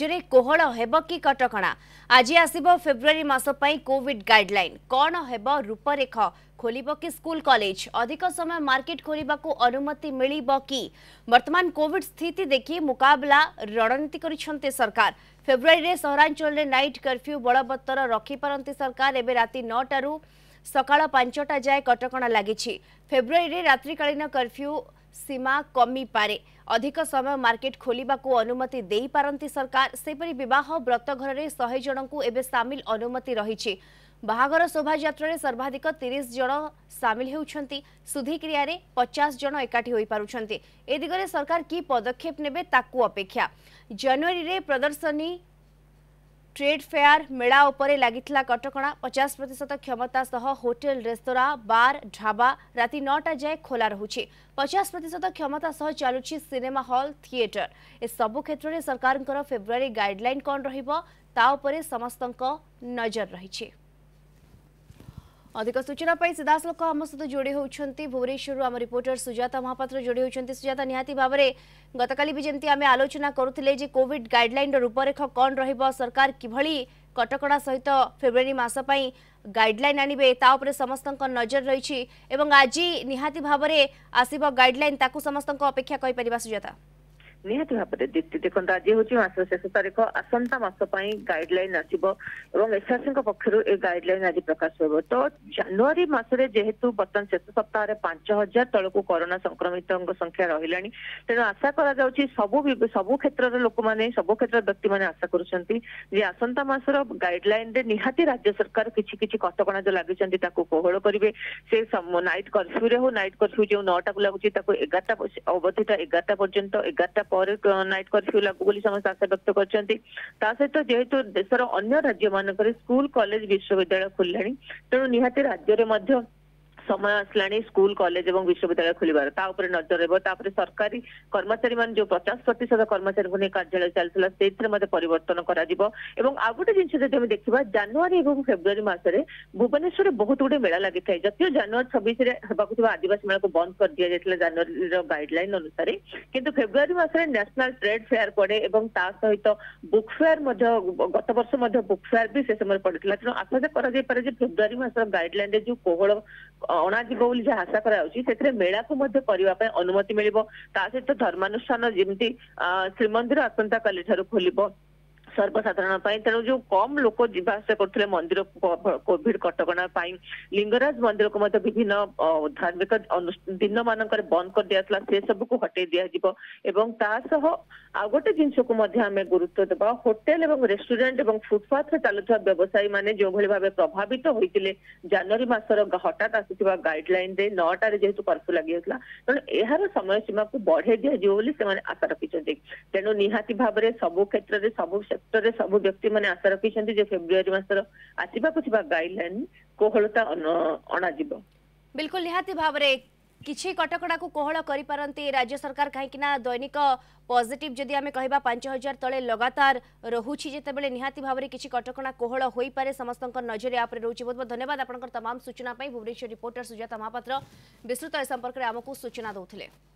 ରାଜ୍ୟରେ କୋହଳ ହେବ କି କଟକଣା ଆଜି ଆସିବ ଫେବୃଆରୀ ମାସ ପାଇଁ କୋଭିଡ୍ ଗାଇଡ୍ଲାଇନ୍ କ'ଣ ହେବ ରୂପରେଖ ଖୋଲିବ କି ସ୍କୁଲ କଲେଜ ଅଧିକ ସମୟ ମାର୍କେଟ ଖୋଲିବାକୁ ଅନୁମତି ମିଳିବ କି ବର୍ତ୍ତମାନ କୋଭିଡ୍ ସ୍ଥିତି ଦେଖି ମୁକାବିଲା ରଣନୀତି କରିଛନ୍ତି ସରକାର ଫେବୃଆରୀରେ ସହରାଞ୍ଚଳରେ ନାଇଟ୍ କର୍ଫ୍ୟୁ ବଳବତ୍ତର ରଖିପାରନ୍ତି ସରକାର ଏବେ ରାତି ନଅଟାରୁ ସକାଳ ପାଞ୍ଚଟା ଯାଏ କଟକଣା ଲାଗିଛି ଫେବୃଆରୀରେ ରାତ୍ରିକାଳୀନ କର୍ଫ୍ୟୁ ସୀମା କମିପାରେ ଅଧିକ ସମୟ ମାର୍କେଟ ଖୋଲିବାକୁ ଅନୁମତି ଦେଇପାରନ୍ତି ସରକାର ସେହିପରି ବିବାହ ବ୍ରତଘରରେ ଶହେ ଜଣଙ୍କୁ ଏବେ ସାମିଲ ଅନୁମତି ରହିଛି ବାହାଘର ଶୋଭାଯାତ୍ରାରେ ସର୍ବାଧିକ ତିରିଶ ଜଣ ସାମିଲ ହେଉଛନ୍ତି ସୁଧିକ୍ରିୟାରେ ପଚାଶ ଜଣ ଏକାଠି ହୋଇପାରୁଛନ୍ତି ଏ ଦିଗରେ ସରକାର କି ପଦକ୍ଷେପ ନେବେ ତାକୁ ଅପେକ୍ଷା ଜାନୁଆରୀରେ ପ୍ରଦର୍ଶନୀ ট্রেড ফেয়ার মেলা উপরে লাগিলা কটকা পচাশ প্রত ক্ষমতা সহ হোটেল রেস্তোরাঁ বার ঢাবা রাতে নটা যায় খোলা রয়েছে পচাশ প্রত ক্ষমতা সহ চালুছি সিনেমা হল থিয়েটর এসবু ক্ষেত্রে সরকার ফেব্রুয়ারি গাইডলাইন কণ রহব তা উপরে সমস্ত নজর রয়েছে अधिक सूचना सीधासलख आम सहित जोड़ी होती भुवनेश्वर आम रिपोर्टर सुजाता महापात्र जोड़ी होती सुजाता निहाती भाव में गतका भी जमी आम आलोचना करुले कोविड गाइडलाइन रूपरेख कौन ररकार किभली कटकड़ा सहित फेब्रुआरी मसपाई गाइडलाइन आनबे तापर समस्त नजर रही आज निहाती भाव में आसब गाइडलाइन ताकू समस्त अपेक्षा कर सुजाता ନିହାତି ଭାବରେ ଦେଖନ୍ତୁ ଆଜି ହେଉଛି ମାସର ଶେଷ ତାରିଖ ଆସନ୍ତା ମାସ ପାଇଁ ଗାଇଡଲାଇନ୍ ଆସିବ ଏବଂ ଏସ୍ଆର୍ସିଙ୍କ ପକ୍ଷରୁ ଏ ଗାଇଡଲାଇନ୍ ଆଜି ପ୍ରକାଶ ହେବ ତ ଜାନୁଆରୀ ମାସରେ ଯେହେତୁ ବର୍ତ୍ତମାନ ଶେଷ ସପ୍ତାହରେ ପାଞ୍ଚ ହଜାର ତଳକୁ କରୋନା ସଂକ୍ରମିତଙ୍କ ସଂଖ୍ୟା ରହିଲାଣି ତେଣୁ ଆଶା କରାଯାଉଛି ସବୁ ସବୁ କ୍ଷେତ୍ରର ଲୋକମାନେ ସବୁ କ୍ଷେତ୍ରର ବ୍ୟକ୍ତିମାନେ ଆଶା କରୁଛନ୍ତି ଯେ ଆସନ୍ତା ମାସର ଗାଇଡଲାଇନ୍ରେ ନିହାତି ରାଜ୍ୟ ସରକାର କିଛି କିଛି କଟକଣା ଯୋଉ ଲାଗିଛନ୍ତି ତାକୁ କୋହଳ କରିବେ ସେ ନାଇଟ୍ କର୍ଫ୍ୟୁରେ ହଉ ନାଇଟ୍ କର୍ଫ୍ୟୁ ଯୋଉ ନଅଟାକୁ ଲାଗୁଛି ତାକୁ ଏଗାରଟା ଅବଧିଟା ଏଗାରଟା ପର୍ଯ୍ୟନ୍ତ ଏଗାରଟା ପରେ ନାଇଟ କର୍ଫ୍ୟୁ ଲାଗୁ ବୋଲି ସମସ୍ତେ ଆଶା ବ୍ୟକ୍ତ କରିଛନ୍ତି ତା ସହିତ ଯେହେତୁ ଦେଶର ଅନ୍ୟ ରାଜ୍ୟ ମାନଙ୍କରେ ସ୍କୁଲ କଲେଜ ବିଶ୍ୱବିଦ୍ୟାଳୟ ଖୋଲିଲାଣି ତେଣୁ ନିହାତି ରାଜ୍ୟରେ ମଧ୍ୟ ସମୟ ଆସିଲାଣି ସ୍କୁଲ କଲେଜ ଏବଂ ବିଶ୍ୱବିଦ୍ୟାଳୟ ଖୋଲିବାର ତା ଉପରେ ନଜର ରହିବ ତାପରେ ସରକାରୀ କର୍ମଚାରୀ ମାନେ ଯୋଉ ପଚାଶ ପ୍ରତିଶତ କର୍ମଚାରୀଙ୍କୁ ନେଇ କାର୍ଯ୍ୟାଳୟ ଚାଲିଥିଲା ସେଇଥିରେ ମଧ୍ୟ ପରିବର୍ତ୍ତନ କରାଯିବ ଏବଂ ଆଉ ଗୋଟେ ଜିନିଷ ଯଦି ଆମେ ଦେଖିବା ଜାନୁଆରୀ ଏବଂ ଫେବୃଆରୀ ମାସରେ ଭୁବନେଶ୍ୱରରେ ବହୁତ ଗୁଡ଼ିଏ ମେଳା ଲାଗିଥାଏ ଯଦିଓ ଜାନୁଆରୀ ଛବିଶରେ ହେବାକୁ ଥିବା ଆଦିବାସୀ ମେଳାକୁ ବନ୍ଦ କରିଦିଆଯାଇଥିଲା ଜାନୁଆରୀର ଗାଇଡଲାଇନ ଅନୁସାରେ କିନ୍ତୁ ଫେବୃଆରୀ ମାସରେ ନ୍ୟାସନାଲ ଟ୍ରେଡ୍ ଫେୟାର ପଡେ ଏବଂ ତା ସହିତ ବୁକ୍ ଫେୟାର ମଧ୍ୟ ଗତ ବର୍ଷ ମଧ୍ୟ ବୁକ୍ ଫେୟାର ବି ସେ ସମୟରେ ପଡିଥିଲା ତେଣୁ ଆଶା କରାଯାଇପାରେ ଯେ ଫେବୃୟାରୀ ମାସର ଗାଇଡଲାଇନରେ ଯୋଉ କୋହଳ ଅଣାଯିବ ବୋଲି ଯାହା ଆଶା କରାଯାଉଛି ସେଥିରେ ମେଳାକୁ ମଧ୍ୟ କରିବା ପାଇଁ ଅନୁମତି ମିଳିବ ତା ସହିତ ଧର୍ମାନୁଷ୍ଠାନ ଯେମିତି ଶ୍ରୀମନ୍ଦିର ଆସନ୍ତାକାଲି ଠାରୁ ଖୋଲିବ ସର୍ବସାଧାରଣ ପାଇଁ ତେଣୁ ଯୋଉ କମ ଲୋକ ଯିବା ଆସିବା କରୁଥିଲେ ମନ୍ଦିର କୋଭିଡ କଟକଣା ପାଇଁ ଲିଙ୍ଗରାଜ ମନ୍ଦିରକୁ ମଧ୍ୟ ବିଭିନ୍ନ ଧାର୍ମିକ ଦିନ ମାନଙ୍କରେ ବନ୍ଦ କରିଦିଆଥିଲା ସେ ସବୁକୁ ହଟେଇ ଦିଆଯିବ ଏବଂ ତା ସହ ଆଉ ଗୋଟେ ଜିନିଷକୁ ମଧ୍ୟ ଆମେ ଗୁରୁତ୍ୱ ଦେବା ହୋଟେଲ ଏବଂ ରେଷ୍ଟୁରାଣ୍ଟ ଏବଂ ଫୁଟପାଥରେ ଚାଲୁଥିବା ବ୍ୟବସାୟୀ ମାନେ ଯେଉଁଭଳି ଭାବେ ପ୍ରଭାବିତ ହୋଇଥିଲେ ଜାନୁଆରୀ ମାସର ହଠାତ୍ ଆସିଥିବା ଗାଇଡଲାଇନରେ ନଅଟାରେ ଯେହେତୁ କର୍ଫ୍ୟୁ ଲାଗିଯାଇଥିଲା ତେଣୁ ଏହାର ସମୟ ସୀମାକୁ ବଢେଇ ଦିଆଯିବ ବୋଲି ସେମାନେ ଆଶା ରଖିଛନ୍ତି ତେଣୁ ନିହାତି ଭାବରେ ସବୁ କ୍ଷେତ୍ରରେ ସବୁ କ୍ଷେତ୍ରରେ ସବୁ ବ୍ୟକ୍ତିମାନେ ଆଶା ରଖିଛନ୍ତି ଯେ ଫେବୃଆରୀ ମାସର ଆସିବାକୁ ଥିବା ଗାଇଡଲାଇନ୍ କୋହଳତା ଅଣାଯିବ ବିଲକୁଲ ନିହାତି ଭାବରେ କିଛି କଟକଣାକୁ କୋହଳ କରିପାରନ୍ତି ରାଜ୍ୟ ସରକାର କାହିଁକିନା ଦୈନିକ ପଜିଟିଭ ଯଦି ଆମେ କହିବା ପାଞ୍ଚ ହଜାର ତଳେ ଲଗାତାର ରହୁଛି ଯେତେବେଳେ ନିହାତି ଭାବରେ କିଛି କଟକଣା କୋହଳ ହୋଇପାରେ ସମସ୍ତଙ୍କ ନଜର ଏହା ଉପରେ ରହୁଛି ବହୁତ ବହୁତ ଧନ୍ୟବାଦ ଆପଣଙ୍କର ତମାମ ସୂଚନା ପାଇଁ ଭୁବନେଶ୍ୱର ରିପୋର୍ଟର ସୁଜାତା ମହାପାତ୍ର ବିସ୍ତୃତ ଏ ସମ୍ପର୍କରେ ଆମକୁ ସୂଚନା ଦେଉଥିଲେ